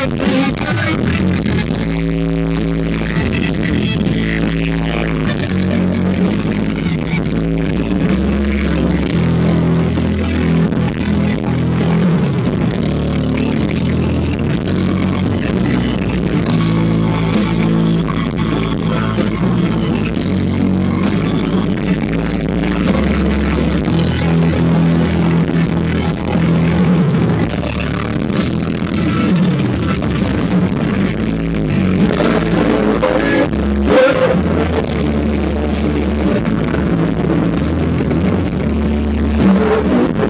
やったー